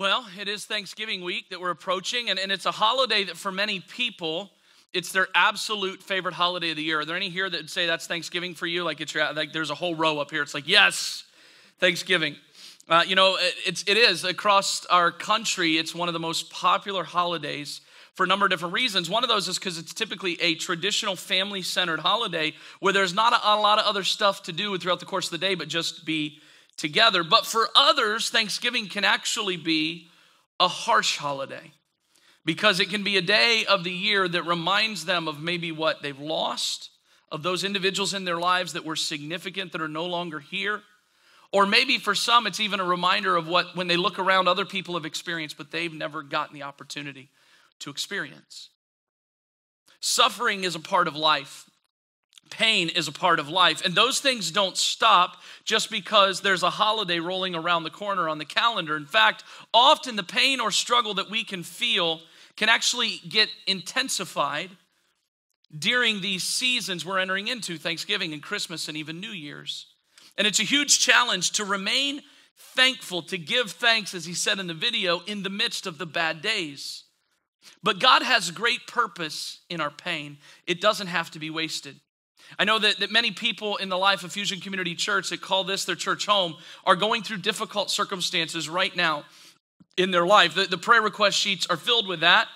Well, it is Thanksgiving week that we're approaching, and, and it's a holiday that for many people, it's their absolute favorite holiday of the year. Are there any here that say that's Thanksgiving for you? Like it's your, like there's a whole row up here. It's like yes, Thanksgiving. Uh, you know, it's it is across our country. It's one of the most popular holidays for a number of different reasons. One of those is because it's typically a traditional family centered holiday where there's not a, a lot of other stuff to do throughout the course of the day, but just be together. But for others, Thanksgiving can actually be a harsh holiday because it can be a day of the year that reminds them of maybe what they've lost, of those individuals in their lives that were significant that are no longer here. Or maybe for some, it's even a reminder of what, when they look around, other people have experienced, but they've never gotten the opportunity to experience. Suffering is a part of life pain is a part of life. And those things don't stop just because there's a holiday rolling around the corner on the calendar. In fact, often the pain or struggle that we can feel can actually get intensified during these seasons we're entering into Thanksgiving and Christmas and even New Year's. And it's a huge challenge to remain thankful, to give thanks, as he said in the video, in the midst of the bad days. But God has great purpose in our pain. It doesn't have to be wasted. I know that, that many people in the life of Fusion Community Church that call this their church home are going through difficult circumstances right now in their life. The, the prayer request sheets are filled with that.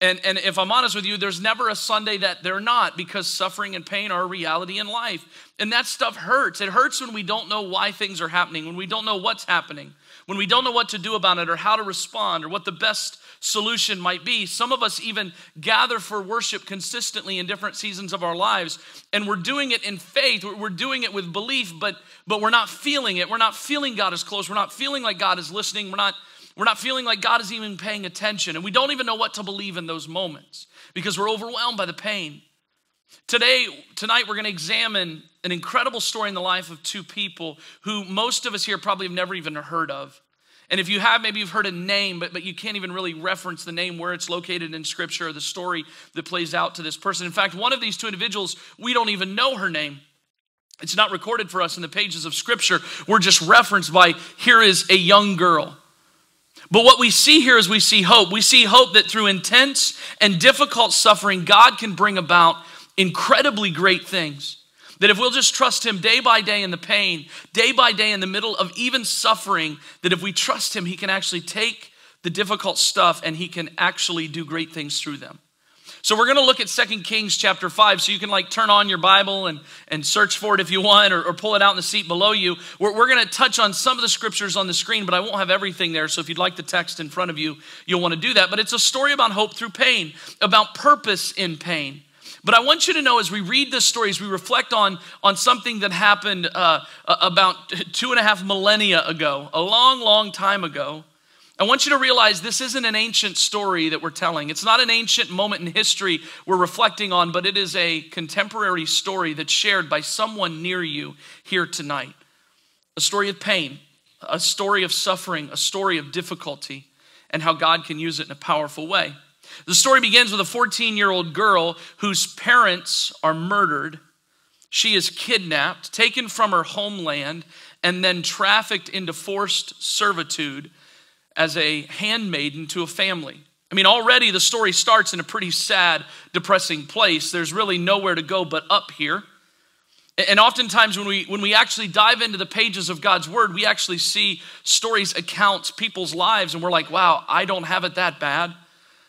And, and if I'm honest with you, there's never a Sunday that they're not because suffering and pain are a reality in life. And that stuff hurts. It hurts when we don't know why things are happening, when we don't know what's happening, when we don't know what to do about it or how to respond or what the best solution might be. Some of us even gather for worship consistently in different seasons of our lives, and we're doing it in faith. We're doing it with belief, but but we're not feeling it. We're not feeling God is close. We're not feeling like God is listening. We're not we're not feeling like God is even paying attention, and we don't even know what to believe in those moments because we're overwhelmed by the pain. Today, tonight, we're going to examine an incredible story in the life of two people who most of us here probably have never even heard of. And if you have, maybe you've heard a name, but, but you can't even really reference the name where it's located in Scripture or the story that plays out to this person. In fact, one of these two individuals, we don't even know her name. It's not recorded for us in the pages of Scripture. We're just referenced by here is a young girl. But what we see here is we see hope. We see hope that through intense and difficult suffering, God can bring about incredibly great things. That if we'll just trust Him day by day in the pain, day by day in the middle of even suffering, that if we trust Him, He can actually take the difficult stuff and He can actually do great things through them. So we're going to look at Second Kings chapter 5. So you can like turn on your Bible and, and search for it if you want or, or pull it out in the seat below you. We're, we're going to touch on some of the scriptures on the screen, but I won't have everything there. So if you'd like the text in front of you, you'll want to do that. But it's a story about hope through pain, about purpose in pain. But I want you to know as we read this story, as we reflect on, on something that happened uh, about two and a half millennia ago, a long, long time ago, I want you to realize this isn't an ancient story that we're telling. It's not an ancient moment in history we're reflecting on, but it is a contemporary story that's shared by someone near you here tonight. A story of pain, a story of suffering, a story of difficulty, and how God can use it in a powerful way. The story begins with a 14 year old girl whose parents are murdered. She is kidnapped, taken from her homeland, and then trafficked into forced servitude as a handmaiden to a family. I mean, already the story starts in a pretty sad, depressing place. There's really nowhere to go but up here. And oftentimes, when we, when we actually dive into the pages of God's word, we actually see stories, accounts, people's lives, and we're like, wow, I don't have it that bad.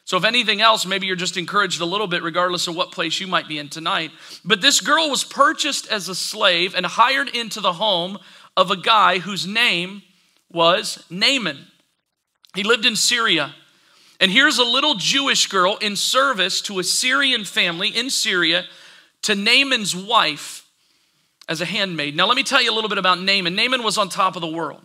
So, if anything else, maybe you're just encouraged a little bit, regardless of what place you might be in tonight. But this girl was purchased as a slave and hired into the home of a guy whose name was Naaman. He lived in Syria. And here's a little Jewish girl in service to a Syrian family in Syria to Naaman's wife as a handmaid. Now, let me tell you a little bit about Naaman. Naaman was on top of the world.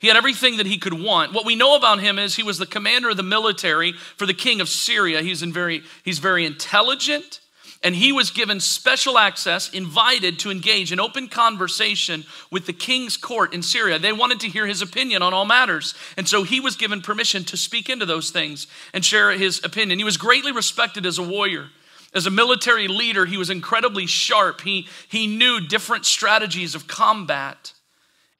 He had everything that he could want. What we know about him is he was the commander of the military for the king of Syria. He's, very, he's very intelligent, and he was given special access, invited to engage in open conversation with the king's court in Syria. They wanted to hear his opinion on all matters. And so he was given permission to speak into those things and share his opinion. He was greatly respected as a warrior. As a military leader, he was incredibly sharp. He, he knew different strategies of combat.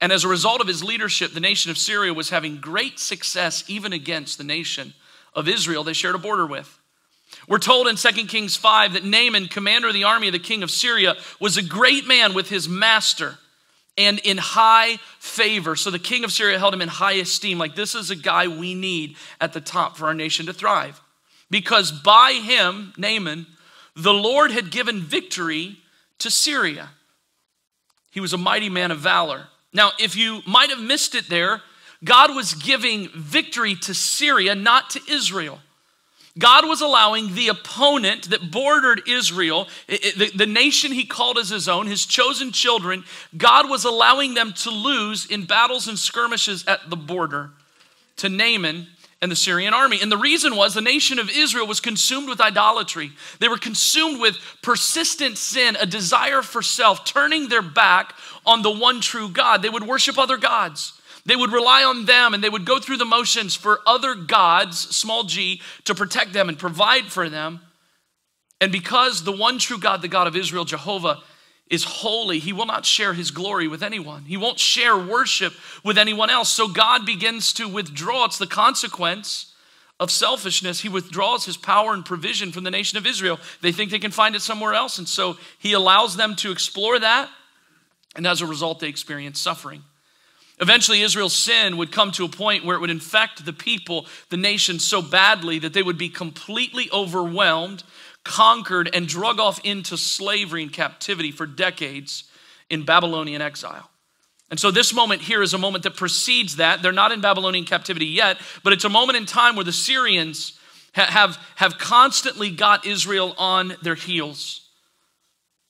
And as a result of his leadership, the nation of Syria was having great success even against the nation of Israel they shared a border with. We're told in 2 Kings 5 that Naaman, commander of the army of the king of Syria, was a great man with his master and in high favor. So the king of Syria held him in high esteem. Like, this is a guy we need at the top for our nation to thrive. Because by him, Naaman, the Lord had given victory to Syria. He was a mighty man of valor. Now, if you might have missed it there, God was giving victory to Syria, not to Israel. God was allowing the opponent that bordered Israel, the, nation he called as his own, his chosen children, God was allowing them to lose in battles and skirmishes at the border to Naaman and the Syrian army. And the reason was the nation of Israel was consumed with idolatry. They were consumed with persistent sin, a desire for self, turning their back on the one true God. They would worship other gods. They would rely on them and they would go through the motions for other gods, small g, to protect them and provide for them. And because the one true God, the God of Israel, Jehovah, is holy, he will not share his glory with anyone. He won't share worship with anyone else. So God begins to withdraw. It's the consequence of selfishness. He withdraws his power and provision from the nation of Israel. They think they can find it somewhere else. And so he allows them to explore that. And as a result, they experience suffering. Eventually, Israel's sin would come to a point where it would infect the people, the nation, so badly that they would be completely overwhelmed conquered, and drug off into slavery and captivity for decades in Babylonian exile. And so, this moment here is a moment that precedes that. They're not in Babylonian captivity yet, but it's a moment in time where the Syrians have, have constantly got Israel on their heels.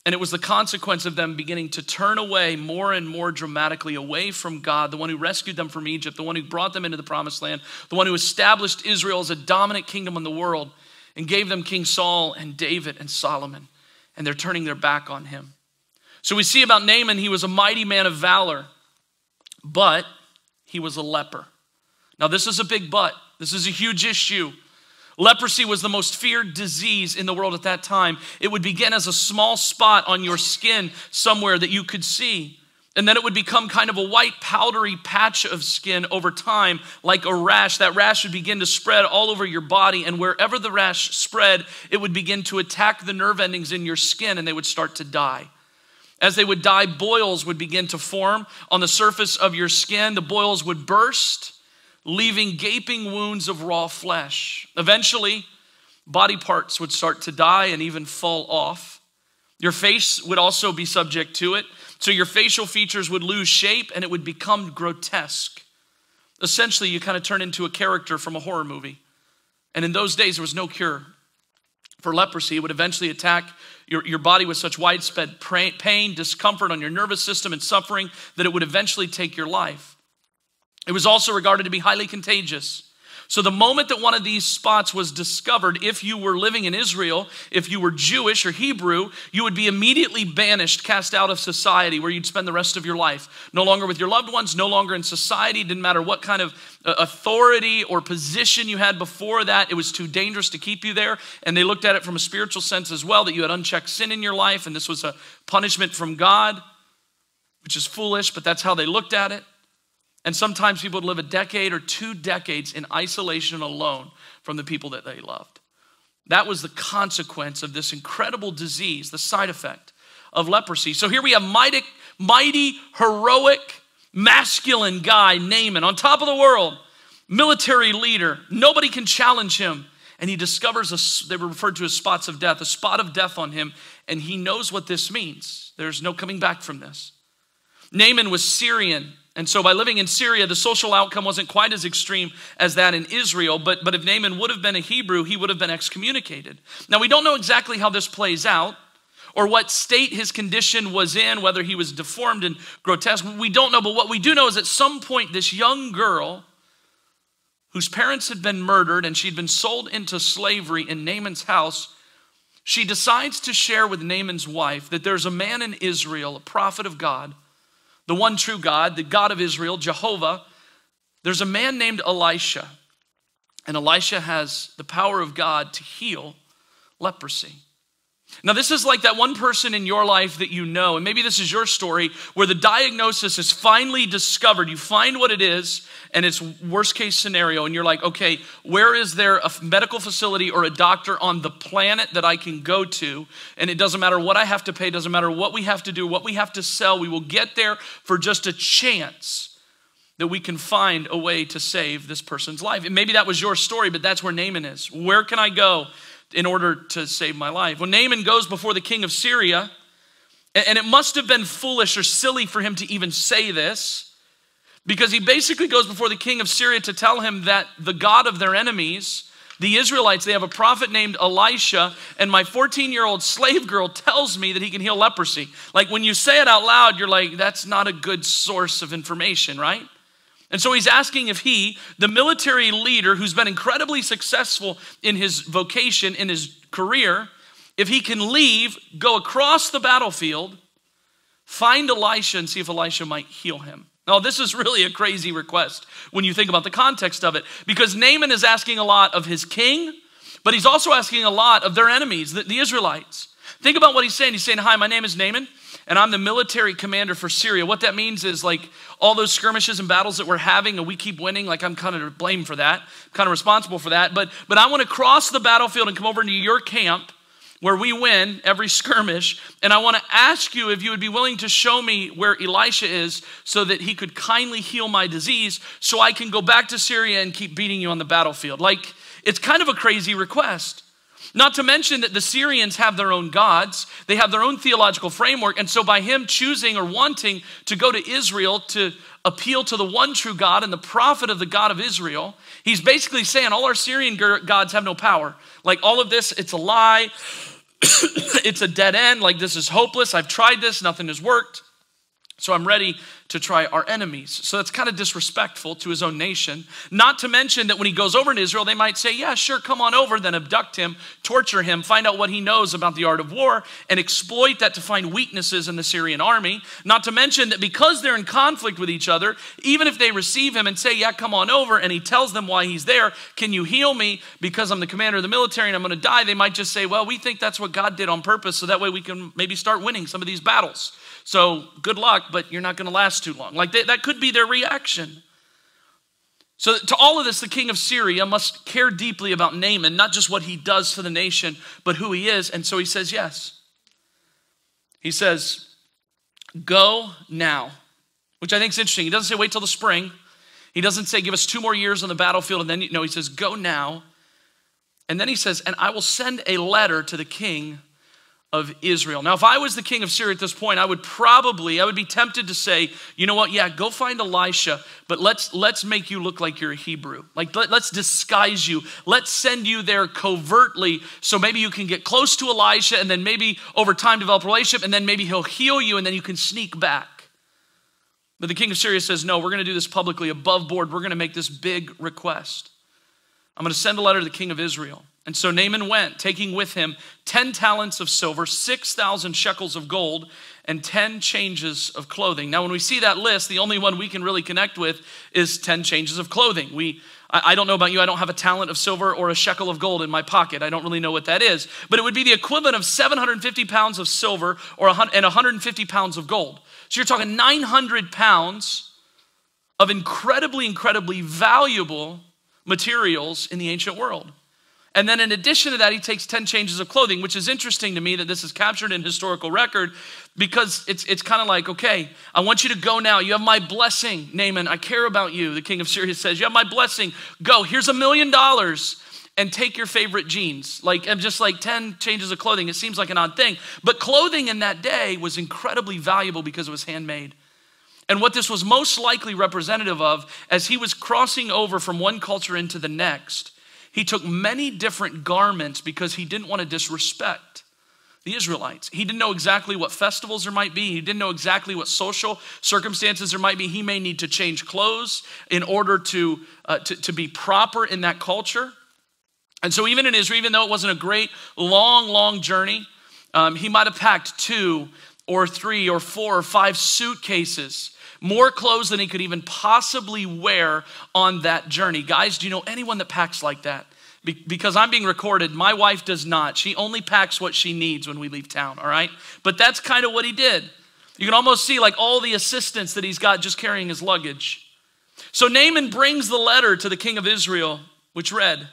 And it was the consequence of them beginning to turn away more and more dramatically away from God, the one who rescued them from Egypt, the one who brought them into the promised land, the one who established Israel as a dominant kingdom in the world and gave them King Saul and David and Solomon, and they're turning their back on him. So we see about Naaman, he was a mighty man of valor, but he was a leper. Now, this is a big but. This is a huge issue. Leprosy was the most feared disease in the world at that time. It would begin as a small spot on your skin somewhere that you could see. And then it would become kind of a white, powdery patch of skin over time, like a rash. That rash would begin to spread all over your body. And wherever the rash spread, it would begin to attack the nerve endings in your skin and they would start to die. As they would die, boils would begin to form on the surface of your skin. The boils would burst, leaving gaping wounds of raw flesh. Eventually, body parts would start to die and even fall off. Your face would also be subject to it. So your facial features would lose shape and it would become grotesque. Essentially, you kind of turn into a character from a horror movie. And in those days, there was no cure for leprosy. It would eventually attack your, your body with such widespread pain, discomfort on your nervous system, and suffering that it would eventually take your life. It was also regarded to be highly contagious. So, the moment that one of these spots was discovered, if you were living in Israel, if you were Jewish or Hebrew, you would be immediately banished, cast out of society, where you'd spend the rest of your life. No longer with your loved ones, no longer in society. Didn't matter what kind of uh, authority or position you had before that, it was too dangerous to keep you there. And they looked at it from a spiritual sense as well that you had unchecked sin in your life, and this was a punishment from God, which is foolish, but that's how they looked at it. And sometimes people would live a decade or two decades in isolation alone from the people that they loved. That was the consequence of this incredible disease, the side effect of leprosy. So here we have mighty, mighty, heroic, masculine guy, Naaman, on top of the world, military leader. Nobody can challenge him. And he discovers, a, they were referred to as spots of death, a spot of death on him, and he knows what this means. There's no coming back from this. Naaman was Syrian. And so, by living in Syria, the social outcome wasn't quite as extreme as that in Israel. But, but if Naaman would have been a Hebrew, he would have been excommunicated. Now, we don't know exactly how this plays out or what state his condition was in, whether he was deformed and grotesque. We don't know. But what we do know is at some point, this young girl whose parents had been murdered and she'd been sold into slavery in Naaman's house. She decides to share with Naaman's wife that there's a man in Israel, a prophet of God, the one true God, the God of Israel, Jehovah, there's a man named Elisha. And Elisha has the power of God to heal leprosy. Now, this is like that one person in your life that you know, and maybe this is your story, where the diagnosis is finally discovered. You find what it is, and it's worst case scenario, and you're like, okay, where is there a medical facility or a doctor on the planet that I can go to? And it doesn't matter what I have to pay, doesn't matter what we have to do, what we have to sell, we will get there for just a chance that we can find a way to save this person's life. And maybe that was your story, but that's where Naaman is. Where can I go? In order to save my life. When Naaman goes before the king of Syria, and it must have been foolish or silly for him to even say this, because he basically goes before the king of Syria to tell him that the God of their enemies, the Israelites, they have a prophet named Elisha, and my 14 year old slave girl tells me that he can heal leprosy. Like when you say it out loud, you're like, that's not a good source of information, right? And so he's asking if he, the military leader who's been incredibly successful in his vocation, in his career, if he can leave, go across the battlefield, find Elisha and see if Elisha might heal him. Now, this is really a crazy request when you think about the context of it, because Naaman is asking a lot of his king, but he's also asking a lot of their enemies, the, the Israelites. Think about what he's saying. He's saying, Hi, my name is Naaman and I'm the military commander for Syria. What that means is like all those skirmishes and battles that we're having and we keep winning, like I'm kind of to blame for that, kind of responsible for that. But but I want to cross the battlefield and come over into your camp where we win every skirmish. And I want to ask you if you would be willing to show me where Elisha is so that he could kindly heal my disease so I can go back to Syria and keep beating you on the battlefield. Like, it's kind of a crazy request. Not to mention that the Syrians have their own gods, they have their own theological framework. And so, by him choosing or wanting to go to Israel to appeal to the one true God and the prophet of the God of Israel, he's basically saying all our Syrian gods have no power. Like, all of this, it's a lie, it's a dead end. Like, this is hopeless. I've tried this, nothing has worked. So I'm ready to try our enemies. So that's kind of disrespectful to his own nation. Not to mention that when he goes over to Israel, they might say, Yeah, sure, come on over, then abduct him, torture him, find out what he knows about the art of war, and exploit that to find weaknesses in the Syrian army. Not to mention that because they're in conflict with each other, even if they receive him and say, Yeah, come on over, and he tells them why he's there, Can you heal me because I'm the commander of the military and I'm going to die? They might just say, Well, we think that's what God did on purpose, so that way we can maybe start winning some of these battles. So good luck, but you're not going to last too long. Like they, that could be their reaction. So, to all of this, the king of Syria must care deeply about Naaman, not just what he does for the nation, but who he is. And so he says, Yes. He says, Go now, which I think is interesting. He doesn't say wait till the spring. He doesn't say give us two more years on the battlefield. And then, no, he says, Go now. And then he says, And I will send a letter to the king of Israel. Now, if I was the king of Syria at this point, I would probably, I would be tempted to say, you know what, yeah, go find Elisha, but let's let's make you look like you're a Hebrew. Like let, us disguise you. Let's send you there covertly so maybe you can get close to Elisha and then maybe over time develop a relationship and then maybe he'll heal you and then you can sneak back. But the king of Syria says, no, we're going to do this publicly above board. We're going to make this big request. I'm going to send a letter to the king of Israel. And so Naaman went, taking with him 10 talents of silver, 6,000 shekels of gold, and 10 changes of clothing. Now, when we see that list, the only one we can really connect with is 10 changes of clothing. We, I, don't know about you, I don't have a talent of silver or a shekel of gold in my pocket. I don't really know what that is. But it would be the equivalent of 750 pounds of silver or and 150 pounds of gold. So you're talking 900 pounds of incredibly, incredibly valuable materials in the ancient world. And then, in addition to that, he takes 10 changes of clothing, which is interesting to me that this is captured in historical record because it's, it's kind of like, okay, I want you to go now. You have my blessing, Naaman. I care about you. The king of Syria says, You have my blessing. Go. Here's a million dollars and take your favorite jeans. Like, and just like 10 changes of clothing. It seems like an odd thing. But clothing in that day was incredibly valuable because it was handmade. And what this was most likely representative of as he was crossing over from one culture into the next he took many different garments because he didn't want to disrespect the Israelites. He didn't know exactly what festivals there might be. He didn't know exactly what social circumstances there might be. He may need to change clothes in order to, uh, to, to be proper in that culture. And so, even in Israel, even though it wasn't a great, long, long journey, um, he might have packed two or three or four or five suitcases more clothes than he could even possibly wear on that journey. Guys, do you know anyone that packs like that? because I'm being recorded, my wife does not. She only packs what she needs when we leave town, all right? But that's kind of what he did. You can almost see like all the assistants that he's got just carrying his luggage. So Naaman brings the letter to the king of Israel, which read,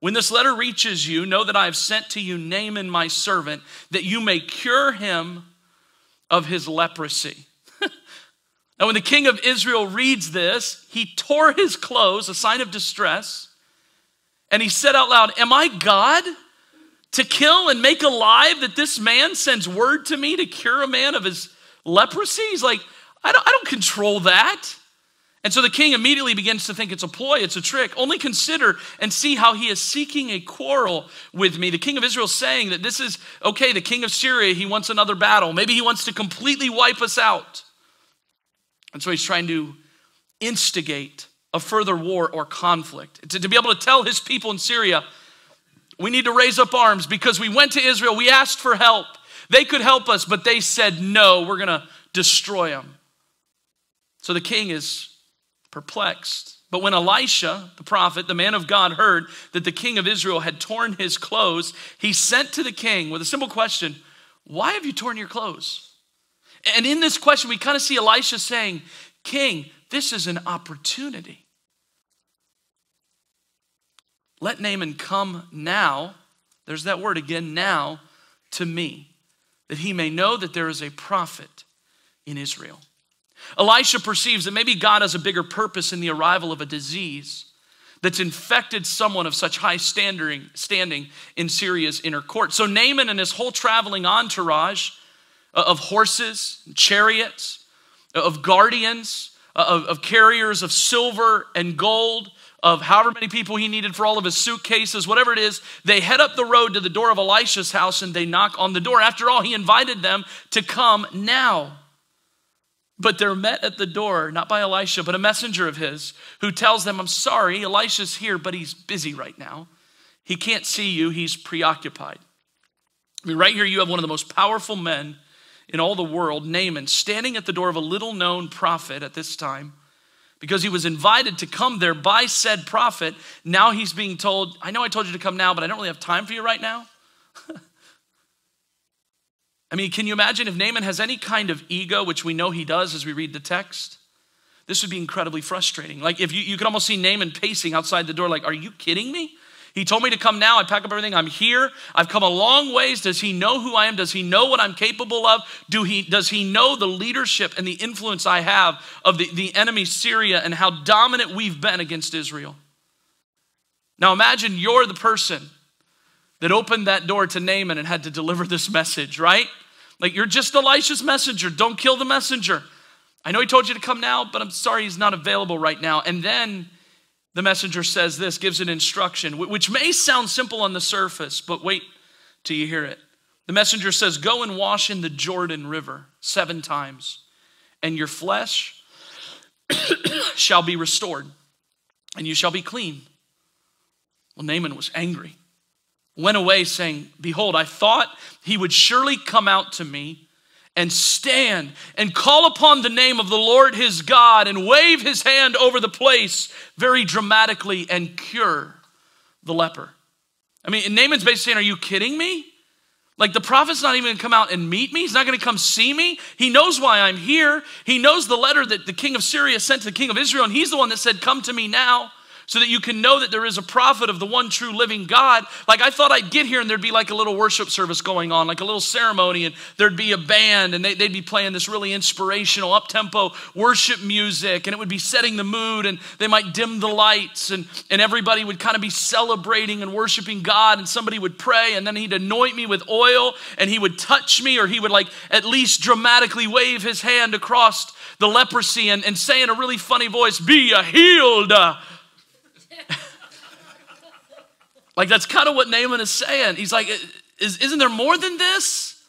When this letter reaches you, know that I have sent to you Naaman, my servant, that you may cure him of his leprosy. Now, when the king of Israel reads this, he tore his clothes, a sign of distress, and he said out loud, Am I God to kill and make alive that this man sends word to me to cure a man of his leprosy? He's like, I don't, I don't control that. And so the king immediately begins to think it's a ploy, it's a trick. Only consider and see how he is seeking a quarrel with me. The king of Israel saying that this is okay, the king of Syria, he wants another battle. Maybe he wants to completely wipe us out. And so he's trying to instigate a further war or conflict. To, to be able to tell his people in Syria, we need to raise up arms because we went to Israel, we asked for help. They could help us, but they said no, we're going to destroy them. So the king is perplexed. But when Elisha, the prophet, the man of God, heard that the king of Israel had torn his clothes, he sent to the king with a simple question Why have you torn your clothes? And in this question, we kind of see Elisha saying, King, this is an opportunity. Let Naaman come now, there's that word again, now, to me, that he may know that there is a prophet in Israel. Elisha perceives that maybe God has a bigger purpose in the arrival of a disease that's infected someone of such high standing, standing in Syria's inner court. So Naaman and his whole traveling entourage Uh, of horses, chariots, uh, of guardians, uh, of, of carriers of silver and gold, of however many people he needed for all of his suitcases, whatever it is, they head up the road to the door of Elisha's house and they knock on the door. After all, he invited them to come now. But they're met at the door, not by Elisha, but a messenger of his who tells them, I'm sorry, Elisha's here, but he's busy right now. He can't see you, he's preoccupied. I mean, right here, you have one of the most powerful men in all the world, Naaman, standing at the door of a little known prophet at this time because he was invited to come there by said prophet. Now he's being told, I know I told you to come now, but I don't really have time for you right now. I mean, can you imagine if Naaman has any kind of ego, which we know he does as we read the text? This would be incredibly frustrating. Like, if you, you could almost see Naaman pacing outside the door, like, are you kidding me? He told me to come now. I pack up everything. I'm here. I've come a long ways. Does he know who I am? Does he know what I'm capable of? Do he, does he know the leadership and the influence I have of the, the enemy Syria and how dominant we've been against Israel? Now imagine you're the person that opened that door to Naaman and had to deliver this message, right? Like you're just Elisha's messenger. Don't kill the messenger. I know he told you to come now, but I'm sorry he's not available right now. And then the messenger says this, gives an instruction, which may sound simple on the surface, but wait till you hear it. The messenger says, Go and wash in the Jordan River seven times, and your flesh shall be restored, and you shall be clean. Well, Naaman was angry went away saying, Behold, I thought he would surely come out to me and stand and call upon the name of the Lord his God and wave his hand over the place very dramatically and cure the leper. I mean, Naaman's basically saying, Are you kidding me? Like the prophet's not even gonna come out and meet me. He's not gonna come see me. He knows why I'm here. He knows the letter that the king of Syria sent to the king of Israel, and he's the one that said, Come to me now so that you can know that there is a prophet of the one true living God. Like I thought I'd get here and there'd be like a little worship service going on, like a little ceremony, and there'd be a band and they, would be playing this really inspirational, up tempo worship music, and it would be setting the mood, and they might dim the lights, and, and everybody would kind of be celebrating and worshiping God, and somebody would pray, and then he'd anoint me with oil, and he would touch me, or he would like at least dramatically wave his hand across the leprosy and, and say in a really funny voice, Be healed. Like that's kind of what Naaman is saying. He's like, is, isn't there more than this?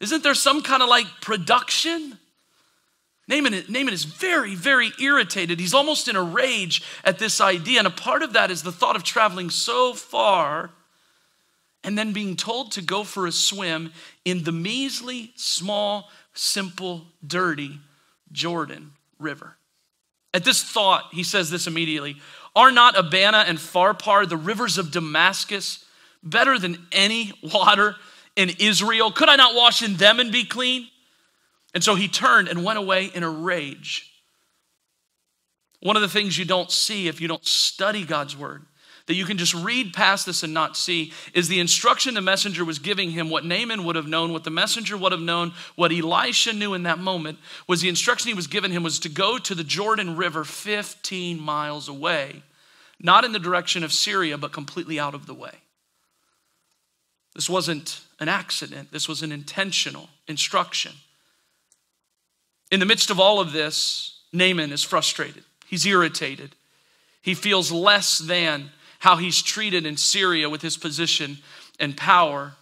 Isn't there some kind of like production? Naaman, Naaman is very, very irritated. He's almost in a rage at this idea. And a part of that is the thought of traveling so far and then being told to go for a swim in the measly, small, simple, dirty Jordan River. At this thought, he says this immediately Are not Abana and Pharpar, the rivers of Damascus, better than any water in Israel? Could I not wash in them and be clean? And so he turned and went away in a rage. One of the things you don't see if you don't study God's word, that you can just read past this and not see, is the instruction the messenger was giving him, what Naaman would have known, what the messenger would have known, what Elisha knew in that moment, was the instruction he was giving him was to go to the Jordan River 15 miles away, not in the direction of Syria, but completely out of the way. This wasn't an accident, this was an intentional instruction. In the midst of all of this, Naaman is frustrated. He's irritated. He feels less than how he's treated in Syria with his position and power.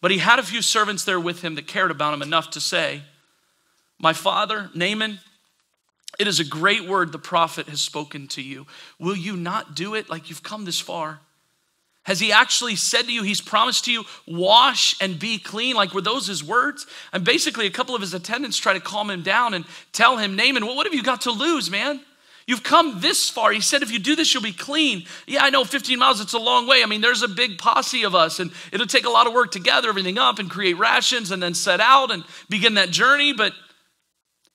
But he had a few servants there with him that cared about him enough to say, My father, Naaman, it is a great word the prophet has spoken to you. Will you not do it like you've come this far? Has he actually said to you, he's promised to you, wash and be clean? Like, were those his words? And basically, a couple of his attendants try to calm him down and tell him, Naaman, what have you got to lose, man? You've come this far. He said, if you do this, you'll be clean. Yeah, I know 15 miles, it's a long way. I mean, there's a big posse of us, and it'll take a lot of work to gather everything up and create rations and then set out and begin that journey. But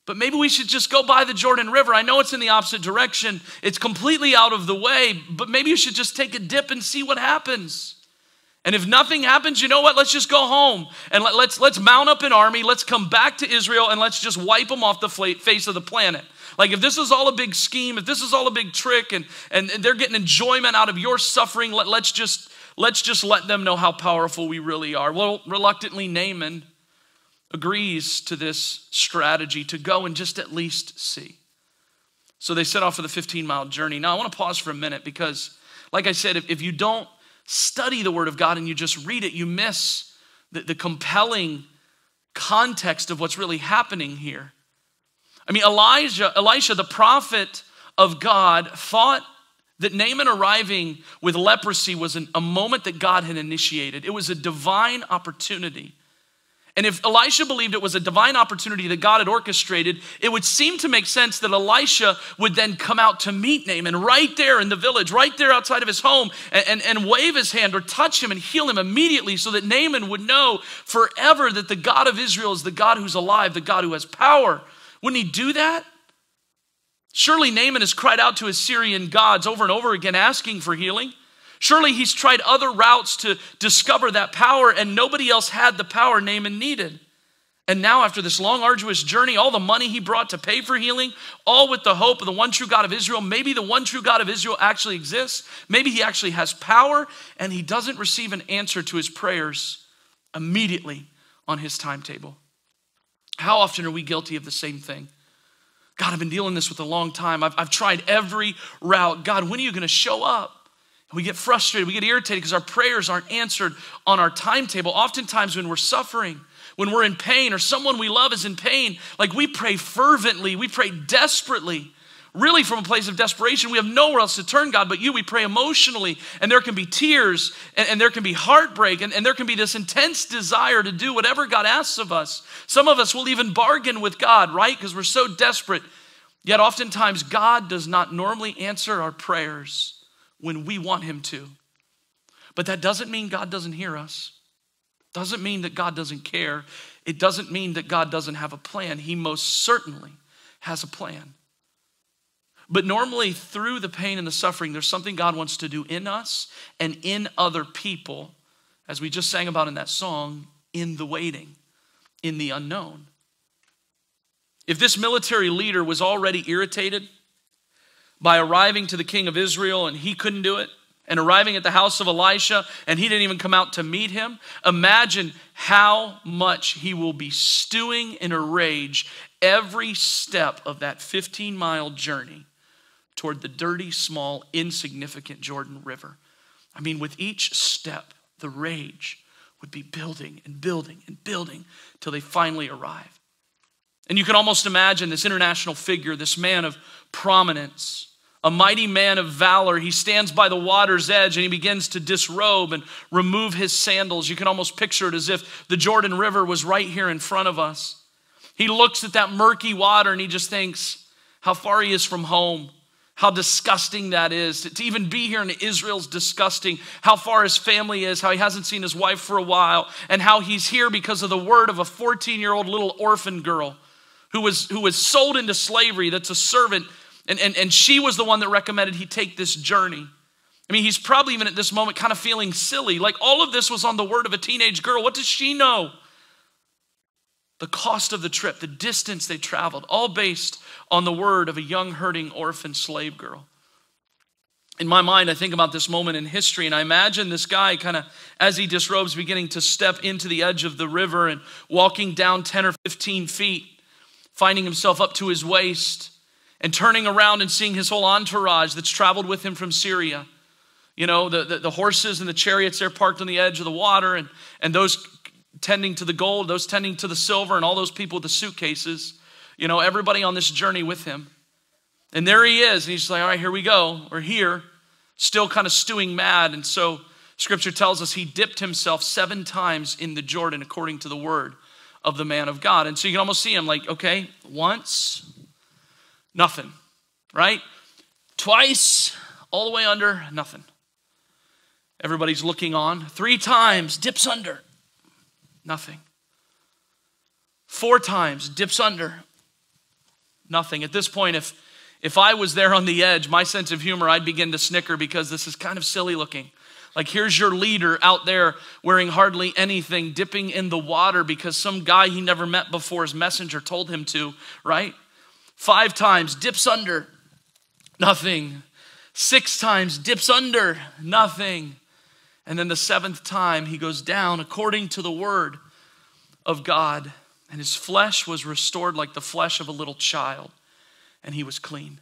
but maybe we should just go by the Jordan River. I know it's in the opposite direction, it's completely out of the way, but maybe you should just take a dip and see what happens. And if nothing happens, you know what? Let's just go home and let, us let's, let's mount up an army. Let's come back to Israel and let's just wipe them off the face of the planet. Like if this is all a big scheme, if this is all a big trick, and and they're getting enjoyment out of your suffering, let, let's just let's just let them know how powerful we really are. Well, reluctantly, Naaman agrees to this strategy to go and just at least see. So they set off for the 15 mile journey. Now, I want to pause for a minute because, like I said, if, if you don't study the Word of God and you just read it, you miss the, the compelling context of what's really happening here. I mean, Elijah, Elisha, the prophet of God, thought that Naaman arriving with leprosy was an, a moment that God had initiated. It was a divine opportunity. And if Elisha believed it was a divine opportunity that God had orchestrated, it would seem to make sense that Elisha would then come out to meet Naaman right there in the village, right there outside of his home, and, and, and, wave his hand or touch him and heal him immediately so that Naaman would know forever that the God of Israel is the God who's alive, the God who has power. Wouldn't he do that? Surely Naaman has cried out to his Syrian gods over and over again asking for healing. Surely he's tried other routes to discover that power, and nobody else had the power Naaman needed. And now, after this long, arduous journey, all the money he brought to pay for healing, all with the hope of the one true God of Israel, maybe the one true God of Israel actually exists. Maybe he actually has power, and he doesn't receive an answer to his prayers immediately on his timetable. How often are we guilty of the same thing? God, I've been dealing this with a long time. I've, I've tried every route. God, when are you going to show up? We get frustrated, we get irritated because our prayers aren't answered on our timetable. Oftentimes, when we're suffering, when we're in pain, or someone we love is in pain, like we pray fervently, we pray desperately, really from a place of desperation. We have nowhere else to turn, God, but you. We pray emotionally, and there can be tears, and, and there can be heartbreak, and, and there can be this intense desire to do whatever God asks of us. Some of us will even bargain with God, right? Because we're so desperate. Yet, oftentimes, God does not normally answer our prayers when we want Him to. But that doesn't mean God doesn't hear us. Doesn't mean that God doesn't care. It doesn't mean that God doesn't have a plan. He most certainly has a plan. But normally, through the pain and the suffering, there's something God wants to do in us and in other people, as we just sang about in that song, in the waiting, in the unknown. If this military leader was already irritated by arriving to the king of Israel and he couldn't do it, and arriving at the house of Elisha and he didn't even come out to meet him, imagine how much he will be stewing in a rage every step of that 15 mile journey toward the dirty, small, insignificant Jordan River. I mean, with each step, the rage would be building and building and building till they finally arrive. And you can almost imagine this international figure, this man of prominence a mighty man of valor. He stands by the water's edge and he begins to disrobe and remove his sandals. You can almost picture it as if the Jordan River was right here in front of us. He looks at that murky water and he just thinks how far he is from home. how disgusting that is. To, even be here in Israel is disgusting. How far his family is, how he hasn't seen his wife for a while, and how he's here because of the word of a 14 year old little orphan girl who was, who was sold into slavery, that's a servant, and, and, and she was the one that recommended he take this journey. I mean, he's probably even at this moment kind of feeling silly. Like all of this was on the word of a teenage girl. What does she know? The cost of the trip, the distance they traveled, all based on the word of a young, hurting orphan slave girl. In my mind, I think about this moment in history, and I imagine this guy kind of, as he disrobes, beginning to step into the edge of the river and walking down 10 or 15 feet, finding himself up to his waist, and turning around and seeing his whole entourage that's traveled with him from Syria. You know, the, the, the horses and the chariots, they're parked on the edge of the water, and, and those tending to the gold, those tending to the silver, and all those people with the suitcases you know, everybody on this journey with him. And there he is. And he's like, all right, here we go. We're here, still kind of stewing mad. And so scripture tells us he dipped himself seven times in the Jordan according to the word of the man of God. And so you can almost see him like, okay, once, nothing, right? Twice, all the way under, nothing. Everybody's looking on. Three times, dips under, nothing. Four times, dips under, nothing. At this point, if, if I was there on the edge, my sense of humor, I'd begin to snicker because this is kind of silly looking. Like, here's your leader out there wearing hardly anything, dipping in the water because some guy he never met before, his messenger told him to, right? Five times, dips under, nothing. Six times, dips under, nothing. And then the seventh time, he goes down according to the word of God and his flesh was restored like the flesh of a little child, and he was clean.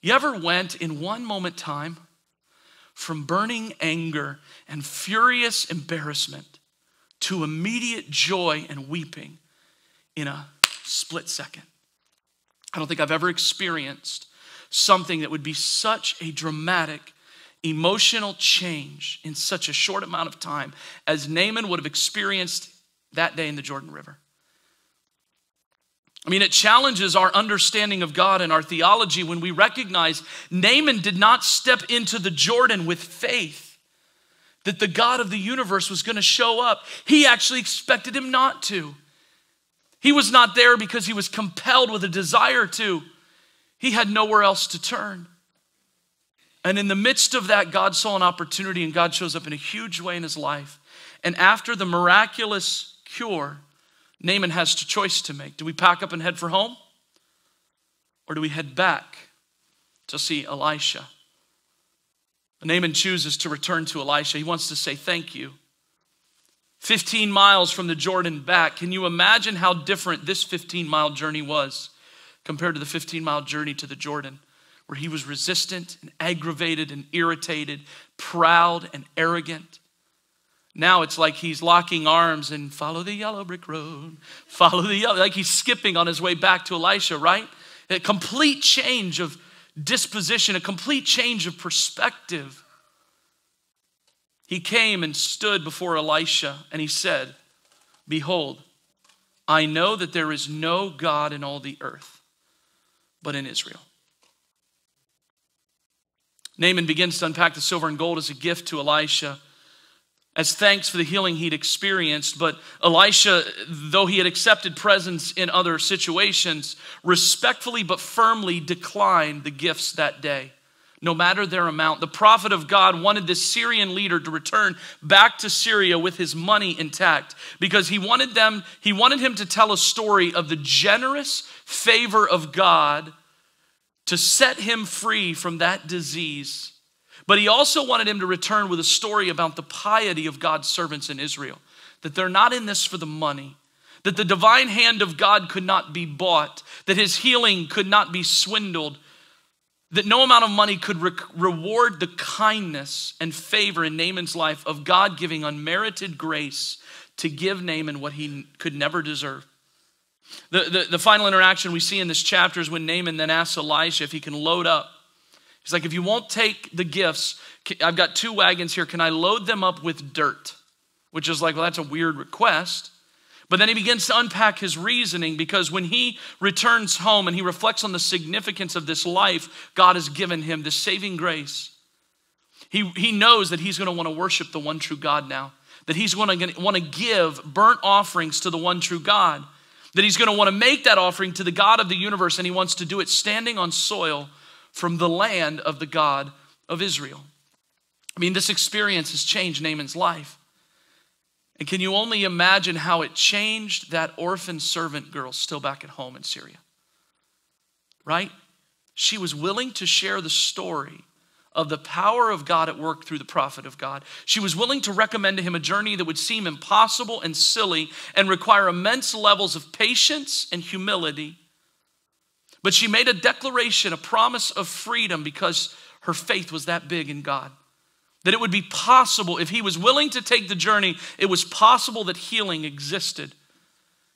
You ever went in one moment time from burning anger and furious embarrassment to immediate joy and weeping in a split second? I don't think I've ever experienced something that would be such a dramatic emotional change in such a short amount of time as Naaman would have experienced that day in the Jordan River. I mean, it challenges our understanding of God and our theology when we recognize Naaman did not step into the Jordan with faith that the God of the universe was going to show up. He actually expected him not to. He was not there because he was compelled with a desire to, he had nowhere else to turn. And in the midst of that, God saw an opportunity and God shows up in a huge way in his life. And after the miraculous cure, Naaman has a choice to make. Do we pack up and head for home? Or do we head back to see Elisha? Naaman chooses to return to Elisha. He wants to say thank you. 15 miles from the Jordan back. Can you imagine how different this 15 mile journey was compared to the 15 mile journey to the Jordan, where he was resistant and aggravated and irritated, proud and arrogant? Now it's like he's locking arms and follow the yellow brick road, follow the yellow, like he's skipping on his way back to Elisha, right? A complete change of disposition, a complete change of perspective. He came and stood before Elisha and he said, Behold, I know that there is no God in all the earth but in Israel. Naaman begins to unpack the silver and gold as a gift to Elisha as thanks for the healing he'd experienced. But Elisha, though he had accepted presents in other situations, respectfully but firmly declined the gifts that day, no matter their amount. The prophet of God wanted this Syrian leader to return back to Syria with his money intact because he wanted them, he wanted him to tell a story of the generous favor of God to set him free from that disease but he also wanted him to return with a story about the piety of God's servants in Israel, that they're not in this for the money, that the divine hand of God could not be bought, that his healing could not be swindled, that no amount of money could re- reward the kindness and favor in Naaman's life of God giving unmerited grace to give Naaman what he could never deserve. The, the, the final interaction we see in this chapter is when Naaman then asks Elisha if he can load up He's like, if you won't take the gifts, I've got two wagons here. Can I load them up with dirt? Which is like, well, that's a weird request. But then he begins to unpack his reasoning because when he returns home and he reflects on the significance of this life God has given him, this saving grace, he, he knows that he's going to want to worship the one true God now, that he's going to want to give burnt offerings to the one true God, that he's going to want to make that offering to the God of the universe, and he wants to do it standing on soil from the land of the God of Israel. I mean, this experience has changed Naaman's life. And can you only imagine how it changed that orphan servant girl still back at home in Syria? Right? She was willing to share the story of the power of God at work through the prophet of God. She was willing to recommend to him a journey that would seem impossible and silly and require immense levels of patience and humility. But she made a declaration, a promise of freedom because her faith was that big in God. That it would be possible, if he was willing to take the journey, it was possible that healing existed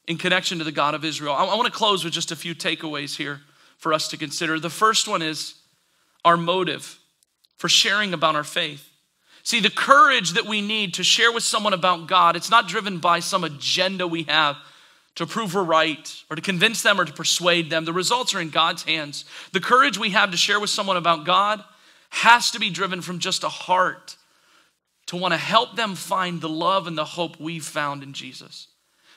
in connection to the God of Israel. I, I want to close with just a few takeaways here for us to consider. The first one is our motive for sharing about our faith. See, the courage that we need to share with someone about God, it's not driven by some agenda we have to prove we're right or to convince them or to persuade them. The results are in God's hands. The courage we have to share with someone about God has to be driven from just a heart to want to help them find the love and the hope we've found in Jesus.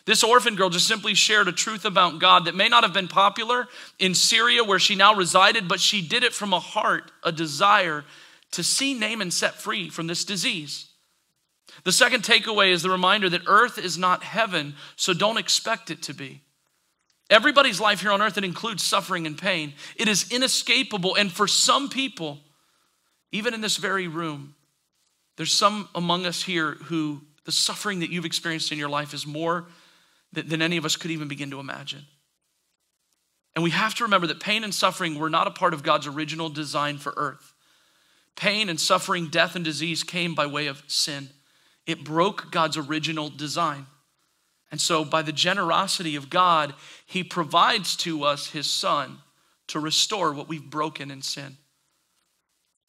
This orphan girl just simply shared a truth about God that may not have been popular in Syria where she now resided, but she did it from a heart, a desire to see Naaman set free from this disease. The second takeaway is the reminder that earth is not heaven, so don't expect it to be. Everybody's life here on earth, it includes suffering and pain. It is inescapable, and for some people, even in this very room, there's some among us here who the suffering that you've experienced in your life is more than, than any of us could even begin to imagine. And we have to remember that pain and suffering were not a part of God's original design for earth. Pain and suffering, death and disease came by way of sin. It broke God's original design. And so, by the generosity of God, He provides to us His Son to restore what we've broken in sin.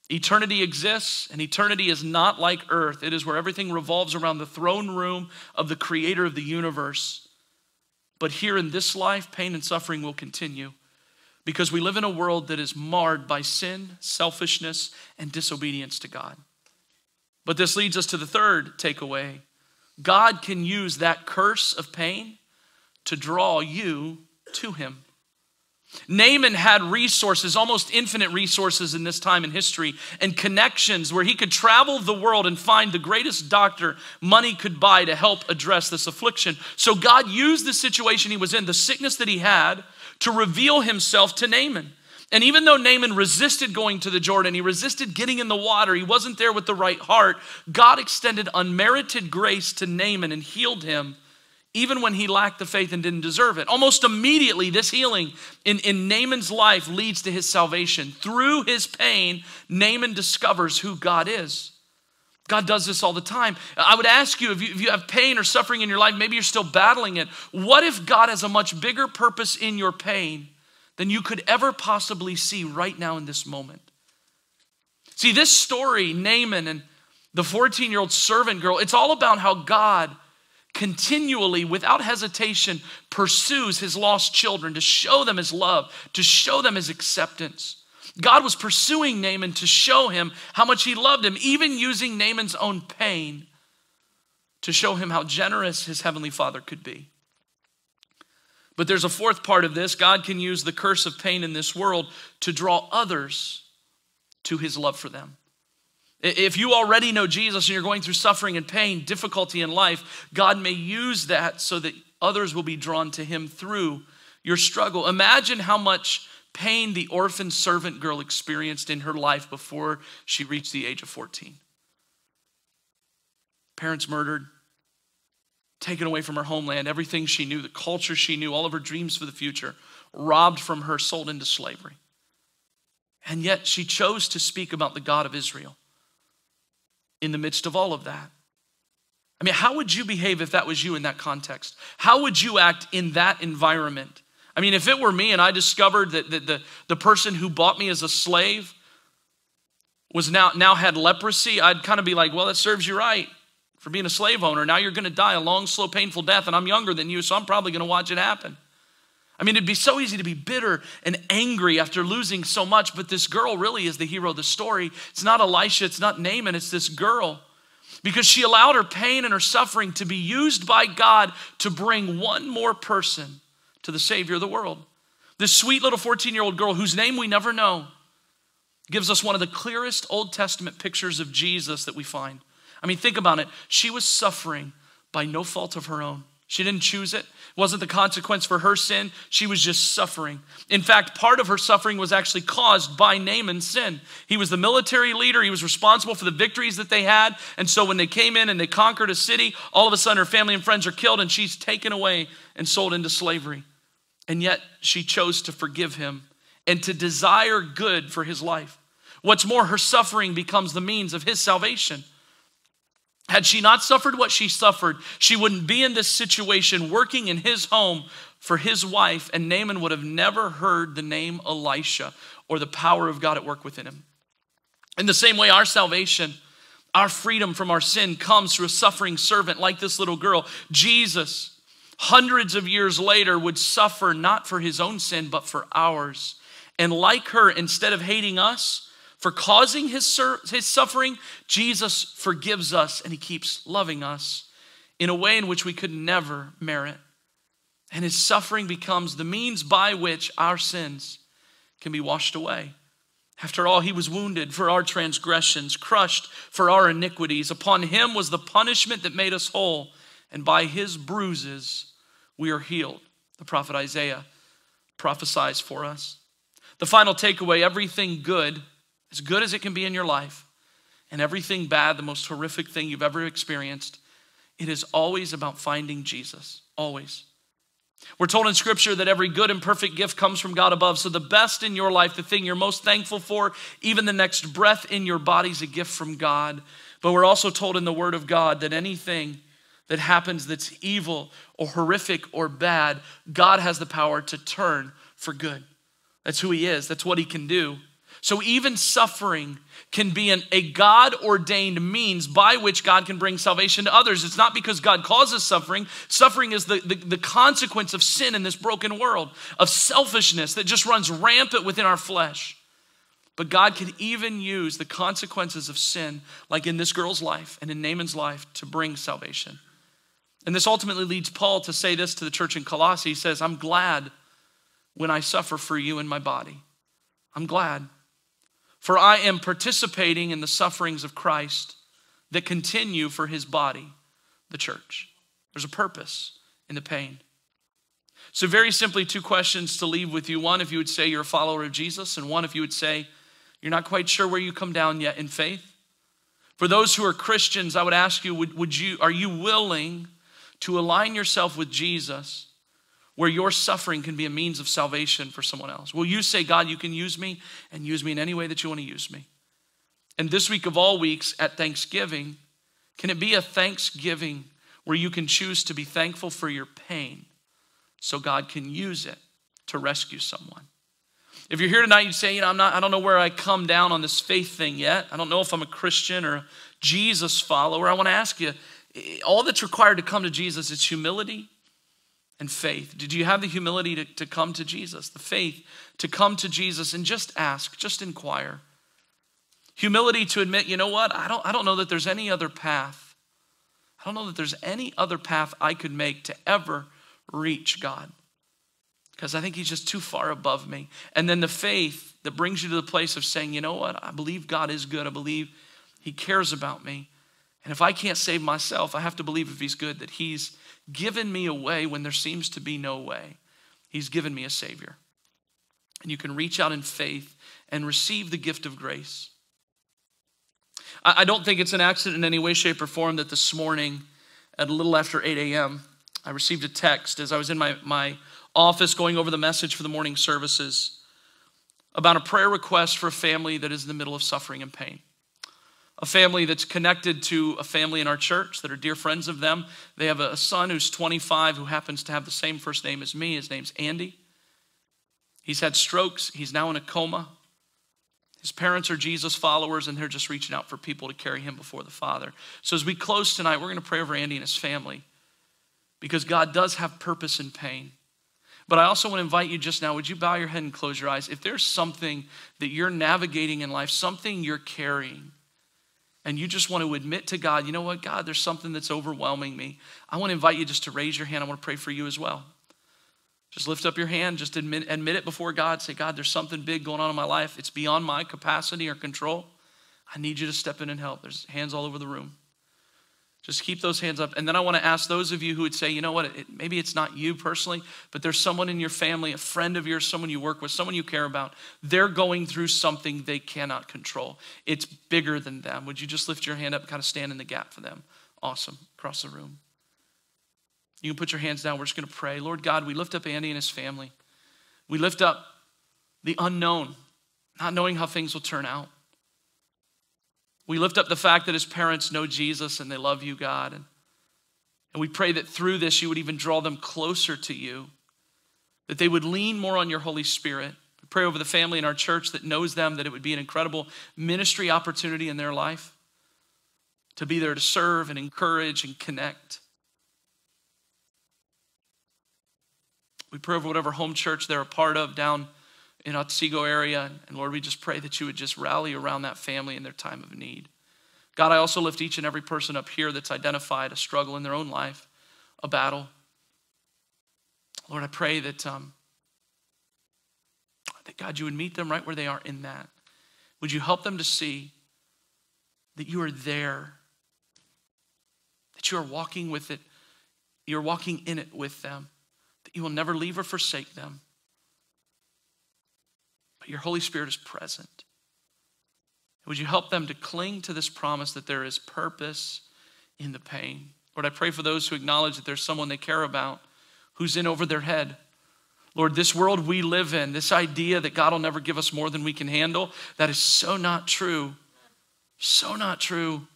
Eternity exists, and eternity is not like earth. It is where everything revolves around the throne room of the creator of the universe. But here in this life, pain and suffering will continue because we live in a world that is marred by sin, selfishness, and disobedience to God. But this leads us to the third takeaway God can use that curse of pain to draw you to Him. Naaman had resources, almost infinite resources in this time in history, and connections where he could travel the world and find the greatest doctor money could buy to help address this affliction. So God used the situation he was in, the sickness that he had, to reveal himself to Naaman. And even though Naaman resisted going to the Jordan, he resisted getting in the water, he wasn't there with the right heart, God extended unmerited grace to Naaman and healed him even when he lacked the faith and didn't deserve it. Almost immediately, this healing in, in Naaman's life leads to his salvation. Through his pain, Naaman discovers who God is. God does this all the time. I would ask you if, you if you have pain or suffering in your life, maybe you're still battling it. What if God has a much bigger purpose in your pain than you could ever possibly see right now in this moment? See, this story, Naaman and the 14 year old servant girl, it's all about how God continually, without hesitation, pursues his lost children to show them his love, to show them his acceptance. God was pursuing Naaman to show him how much he loved him, even using Naaman's own pain to show him how generous his heavenly father could be. But there's a fourth part of this God can use the curse of pain in this world to draw others to his love for them. If you already know Jesus and you're going through suffering and pain, difficulty in life, God may use that so that others will be drawn to Him through your struggle. Imagine how much pain the orphan servant girl experienced in her life before she reached the age of 14. Parents murdered, taken away from her homeland, everything she knew, the culture she knew, all of her dreams for the future, robbed from her, sold into slavery. And yet she chose to speak about the God of Israel in the midst of all of that. I mean, how would you behave if that was you in that context? How would you act in that environment? I mean, if it were me and I discovered that the, the, the person who bought me as a slave was now, now had leprosy, I'd kind of be like, well, that serves you right. for being a slave owner. Now you're going to die a long, slow, painful death, and I'm younger than you, so I'm probably going to watch it happen. I mean, it'd be so easy to be bitter and angry after losing so much, but this girl really is the hero of the story. It's not Elisha, it's not Naaman, it's this girl. Because she allowed her pain and her suffering to be used by God to bring one more person to the Savior of the world. This sweet little 14 year old girl, whose name we never know, gives us one of the clearest Old Testament pictures of Jesus that we find. I mean, think about it. She was suffering by no fault of her own. She didn't choose it. It wasn't the consequence for her sin. She was just suffering. In fact, part of her suffering was actually caused by Naaman's sin. He was the military leader. He was responsible for the victories that they had. And so when they came in and they conquered a city, all of a sudden her family and friends are killed and she's taken away and sold into slavery. And yet she chose to forgive him and to desire good for his life. What's more, her suffering becomes the means of his salvation. Had she not suffered what she suffered, she wouldn't be in this situation working in his home for his wife, and Naaman would have never heard the name Elisha or the power of God at work within him. In the same way, our salvation, our freedom from our sin comes through a suffering servant like this little girl. Jesus, hundreds of years later, would suffer not for his own sin, but for ours. And like her, instead of hating us, for causing his, his suffering, Jesus forgives us and he keeps loving us in a way in which we could never merit. And his suffering becomes the means by which our sins can be washed away. After all, he was wounded for our transgressions, crushed for our iniquities. Upon him was the punishment that made us whole, and by his bruises we are healed. The prophet Isaiah prophesies for us. The final takeaway everything good as good as it can be in your life, and everything bad, the most horrific thing you've ever experienced, it is always about finding Jesus. Always. We're told in Scripture that every good and perfect gift comes from God above. So, the best in your life, the thing you're most thankful for, even the next breath in your body, is a gift from God. But we're also told in the Word of God that anything that happens that's evil or horrific or bad, God has the power to turn for good. That's who He is, that's what He can do. So even suffering can be an, a God ordained means by which God can bring salvation to others. It's not because God causes suffering. Suffering is the, the, the consequence of sin in this broken world, of selfishness that just runs rampant within our flesh. But God can even use the consequences of sin, like in this girl's life and in Naaman's life, to bring salvation. And this ultimately leads Paul to say this to the church in Colossae. He says, I'm glad when I suffer for you in my body. I'm glad. For I am participating in the sufferings of Christ that continue for his body, the church. There's a purpose in the pain. So, very simply, two questions to leave with you. One, if you would say you're a follower of Jesus, and one, if you would say you're not quite sure where you come down yet in faith. For those who are Christians, I would ask you, would, would you are you willing to align yourself with Jesus where your suffering can be a means of salvation for someone else? Will you say, God, you can use me and use me in any way that you want to use me? And this week of all weeks at Thanksgiving, can it be a Thanksgiving where you can choose to be thankful for your pain so God can use it to rescue someone? If you're here tonight, you say, you know, I'm not, I don't know where I come down on this faith thing yet. I don't know if I'm a Christian or a Jesus follower. I want to ask you, eh, all that's required to come to Jesus is humility and faith? Did you have the humility to, to come to Jesus, the faith to come to Jesus and just ask, just inquire? Humility to admit, you know what, I don't, I don't know that there's any other path. I don't know that there's any other path I could make to ever reach God because I think He's just too far above me. And then the faith that brings you to the place of saying, you know what, I believe God is good, I believe He cares about me. And if I can't save myself, I have to believe if He's good that He's given me a way when there seems to be no way. He's given me a Savior. And you can reach out in faith and receive the gift of grace. I don't think it's an accident in any way, shape, or form that this morning at a little after 8 a.m., I received a text as I was in my, my office going over the message for the morning services about a prayer request for a family that is in the middle of suffering and pain a family that's connected to a family in our church that are dear friends of them. They have a son who's 25 who happens to have the same first name as me. His name's Andy. He's had strokes, he's now in a coma. His parents are Jesus followers and they're just reaching out for people to carry him before the Father. So as we close tonight, we're going to pray over Andy and his family because God does have purpose in pain. But I also want to invite you just now, would you bow your head and close your eyes? If there's something that you're navigating in life, something you're carrying, and you just want to admit to God, you know what, God, there's something that's overwhelming me. I want to invite you just to raise your hand. I want to pray for you as well. Just lift up your hand, just admit, admit it before God. Say, God, there's something big going on in my life. It's beyond my capacity or control. I need you to step in and help. There's hands all over the room. Just keep those hands up. And then I want to ask those of you who would say, you know what, it, maybe it's not you personally, but there's someone in your family, a friend of yours, someone you work with, someone you care about. They're going through something they cannot control. It's bigger than them. Would you just lift your hand up kind of stand in the gap for them? Awesome. Across the room. You can put your hands down. We're just going to pray. Lord God, we lift up Andy and his family. We lift up the unknown, not knowing how things will turn out. We lift up the fact that his parents know Jesus and they love you, God. And, we pray that through this, you would even draw them closer to you, that they would lean more on your Holy Spirit. We pray over the family in our church that knows them, that it would be an incredible ministry opportunity in their life to be there to serve and encourage and connect. We pray over whatever home church they're a part of down in Otsego area. And Lord, we just pray that you would just rally around that family in their time of need. God, I also lift each and every person up here that's identified a struggle in their own life, a battle. Lord, I pray that, um, that God, you would meet them right where they are in that. Would you help them to see that you are there, that you are walking with it, you're walking in it with them, that you will never leave or forsake them but your Holy Spirit is present. Would you help them to cling to this promise that there is purpose in the pain? Lord, I pray for those who acknowledge that there's someone they care about who's in over their head. Lord, this world we live in, this idea that God will never give us more than we can handle, that is so not true. So not true.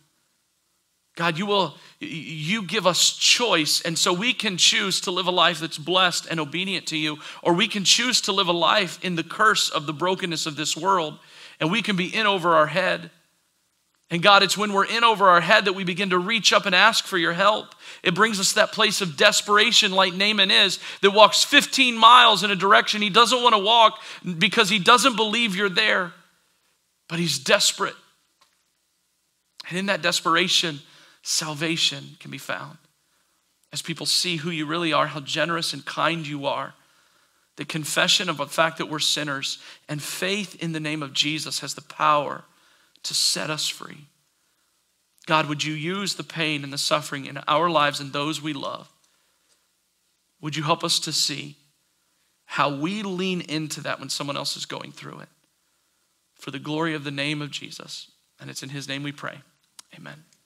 God, you will you give us choice and so we can choose to live a life that's blessed and obedient to you or we can choose to live a life in the curse of the brokenness of this world and we can be in over our head. And God, it's when we're in over our head that we begin to reach up and ask for your help. It brings us to that place of desperation, like Naaman is, that walks 15 miles in a direction he doesn't want to walk because he doesn't believe you're there, but he's desperate. And in that desperation, salvation can be found. As people see who you really are, how generous and kind you are, the confession of the fact that we're sinners and faith in the name of Jesus has the power to set us free. God, would you use the pain and the suffering in our lives and those we love? Would you help us to see how we lean into that when someone else is going through it? For the glory of the name of Jesus. And it's in his name we pray. Amen.